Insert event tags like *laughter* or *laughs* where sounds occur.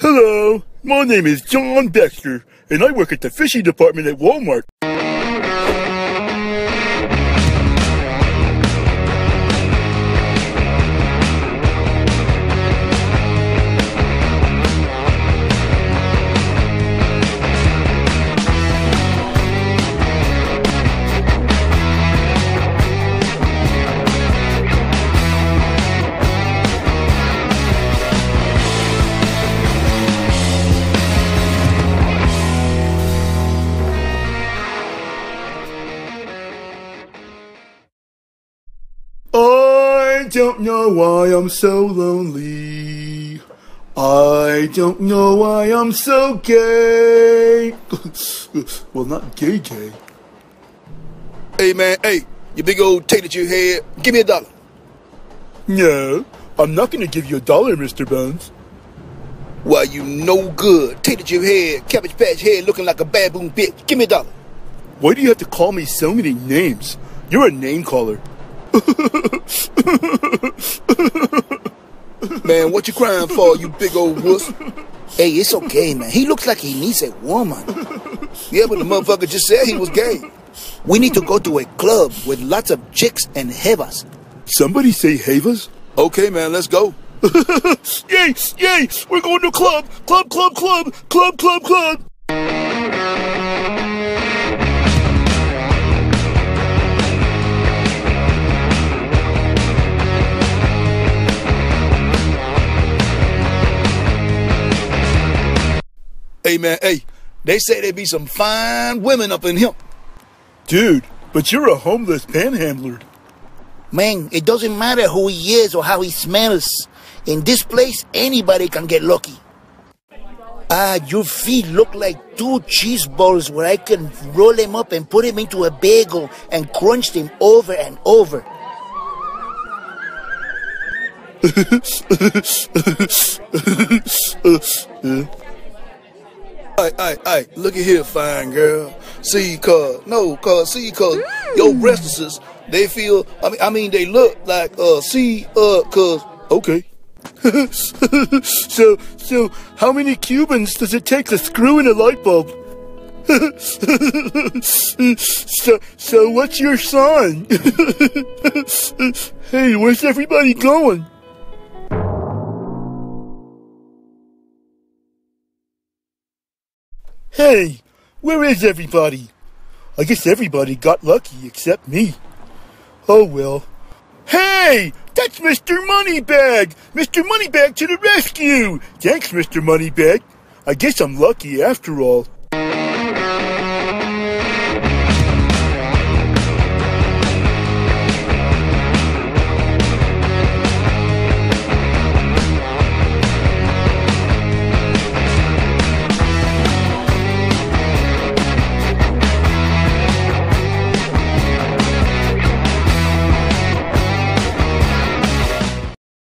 Hello, my name is John Baxter, and I work at the fishing department at Walmart. Don't know why I'm so lonely. I don't know why I'm so gay. *laughs* well, not gay, gay. Hey man, hey, you big old tater you head, give me a dollar. No, I'm not gonna give you a dollar, Mr. Bones. Why you no good, tater you head, cabbage patch head looking like a baboon bitch. Give me a dollar. Why do you have to call me so many names? You're a name caller. Man, what you crying for, you big old wuss? Hey, it's okay, man. He looks like he needs a woman. Yeah, but the motherfucker just said he was gay. We need to go to a club with lots of chicks and hevas. Somebody say Havas? Okay, man, let's go. *laughs* yay, yay, we're going to club, club, club, club, club, club, club. Hey man, hey, they say there be some fine women up in here. Dude, but you're a homeless panhandler. Man, it doesn't matter who he is or how he smells. In this place, anybody can get lucky. Ah, your feet look like two cheese balls where I can roll them up and put them into a bagel and crunch them over and over. *laughs* Hey, hey, hey, look at here, fine girl. See, cuz, no, cuz, see, cuz, your breasts, they feel, I mean, I mean, they look like, uh, see, uh, cuz, okay. *laughs* so, so, how many Cubans does it take to screw in a light bulb? *laughs* so, so what's your sign? *laughs* hey, where's everybody going? Hey, where is everybody? I guess everybody got lucky except me. Oh well. Hey, that's Mr. Moneybag! Mr. Moneybag to the rescue! Thanks, Mr. Moneybag. I guess I'm lucky after all.